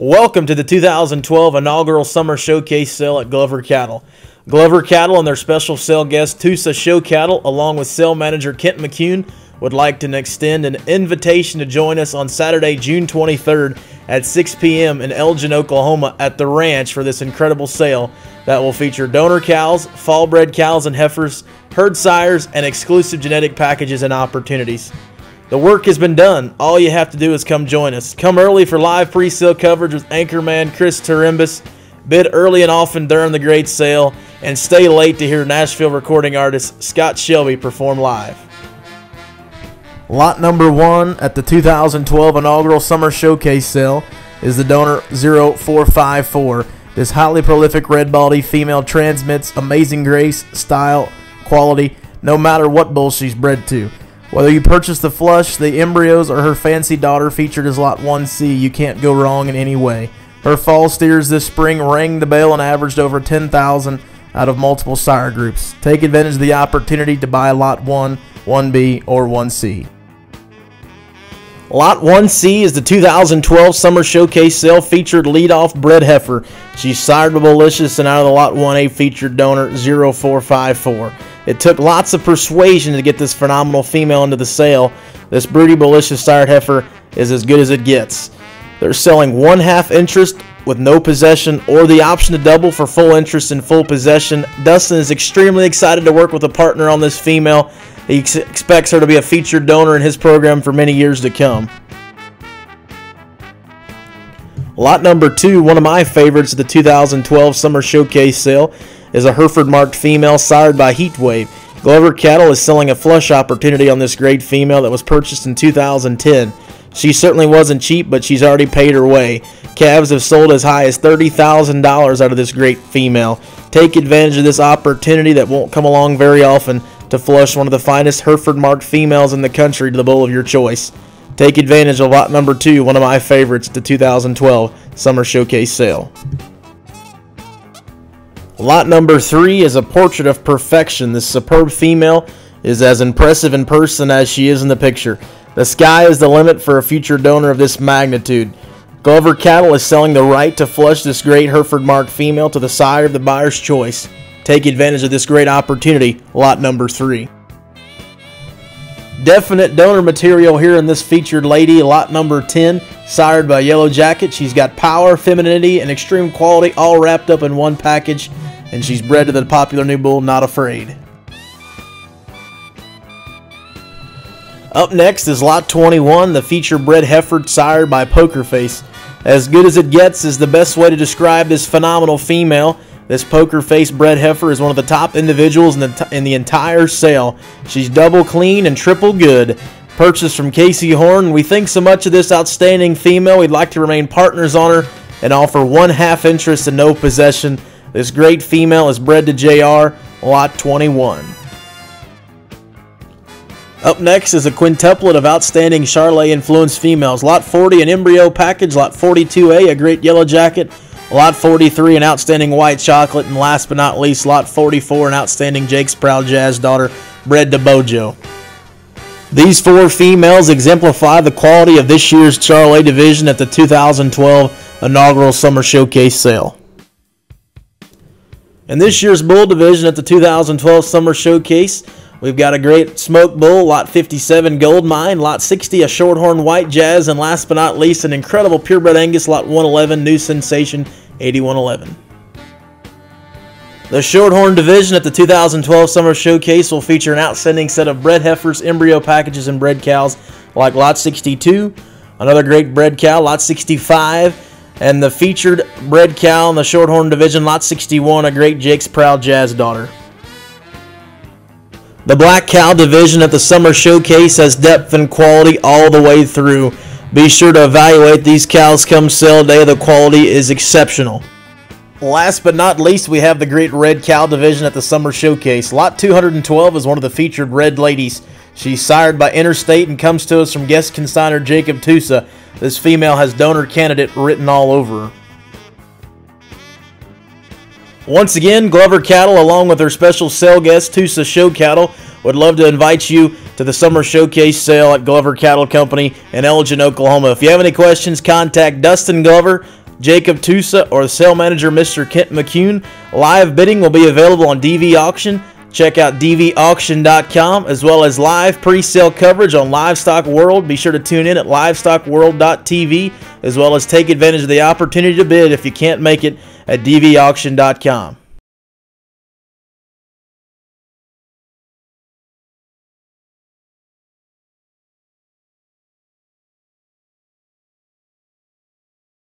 Welcome to the 2012 inaugural summer showcase sale at Glover Cattle. Glover Cattle and their special sale guest Tusa Show Cattle, along with sale manager Kent McCune, would like to extend an invitation to join us on Saturday, June 23rd at 6 p.m. in Elgin, Oklahoma at the ranch for this incredible sale that will feature donor cows, fall bred cows and heifers, herd sires, and exclusive genetic packages and opportunities. The work has been done. All you have to do is come join us. Come early for live pre-sale coverage with anchorman Chris Turimbus. Bid early and often during the great sale, and stay late to hear Nashville recording artist Scott Shelby perform live. Lot number one at the 2012 inaugural Summer Showcase sale is the donor 0454. This highly prolific red body female transmits amazing grace, style, quality, no matter what bull she's bred to. Whether you purchase the flush, the embryos, or her fancy daughter featured as Lot 1C, you can't go wrong in any way. Her fall steers this spring rang the bell and averaged over 10,000 out of multiple sire groups. Take advantage of the opportunity to buy Lot 1, 1B, or 1C. Lot 1C is the 2012 Summer Showcase Sale featured leadoff bred heifer. She's sired with Delicious and out of the Lot 1A featured donor 0454. It took lots of persuasion to get this phenomenal female into the sale. This broody Delicious sired heifer is as good as it gets. They're selling one half interest with no possession or the option to double for full interest and full possession. Dustin is extremely excited to work with a partner on this female he ex- expects her to be a featured donor in his program for many years to come. Lot number two, one of my favorites of the 2012 Summer Showcase sale, is a Hereford marked female sired by Heatwave. Glover Cattle is selling a flush opportunity on this great female that was purchased in 2010. She certainly wasn't cheap, but she's already paid her way. Calves have sold as high as $30,000 out of this great female. Take advantage of this opportunity that won't come along very often to flush one of the finest Hereford marked females in the country to the bull of your choice. Take advantage of lot number two, one of my favorites, the 2012 Summer Showcase sale. Lot number three is a portrait of perfection. This superb female is as impressive in person as she is in the picture. The sky is the limit for a future donor of this magnitude. Glover Cattle is selling the right to flush this great Hereford marked female to the sire of the buyer's choice. Take advantage of this great opportunity, lot number three. Definite donor material here in this featured lady, lot number 10, sired by Yellow Jacket. She's got power, femininity, and extreme quality all wrapped up in one package, and she's bred to the popular new bull, Not Afraid. Up next is Lot 21, the feature bred heifer sired by Poker Face. As good as it gets is the best way to describe this phenomenal female. This poker face bred heifer is one of the top individuals in the, in the entire sale. She's double clean and triple good. Purchased from Casey Horn, we think so much of this outstanding female, we'd like to remain partners on her and offer one half interest and no possession. This great female is bred to JR, lot 21. Up next is a quintuplet of outstanding Charolais influenced females. Lot 40, an embryo package. Lot 42A, a great yellow jacket. Lot 43, an outstanding white chocolate. And last but not least, Lot 44, an outstanding Jake's Proud Jazz daughter, bred to Bojo. These four females exemplify the quality of this year's Charolais division at the 2012 inaugural Summer Showcase sale. In this year's Bull division at the 2012 Summer Showcase, We've got a great Smoke Bull, Lot 57 Gold Mine, Lot 60 a Shorthorn White Jazz, and last but not least, an incredible Purebred Angus, Lot 111 New Sensation 8111. The Shorthorn division at the 2012 Summer Showcase will feature an outstanding set of bred heifers, embryo packages, and bred cows like Lot 62, another great bred cow, Lot 65, and the featured bred cow in the Shorthorn division, Lot 61, a great Jake's Proud Jazz daughter. The Black Cow division at the Summer Showcase has depth and quality all the way through. Be sure to evaluate these cows come sale day. The quality is exceptional. Last but not least, we have the great Red Cow division at the Summer Showcase. Lot 212 is one of the featured red ladies. She's sired by Interstate and comes to us from guest consigner Jacob Tusa. This female has donor candidate written all over her. Once again, Glover Cattle, along with their special sale guest, Tusa Show Cattle, would love to invite you to the summer showcase sale at Glover Cattle Company in Elgin, Oklahoma. If you have any questions, contact Dustin Glover, Jacob Tusa, or the sale manager, Mr. Kent McCune. Live bidding will be available on DV Auction. Check out dvauction.com as well as live pre sale coverage on Livestock World. Be sure to tune in at livestockworld.tv as well as take advantage of the opportunity to bid if you can't make it at dvauction.com.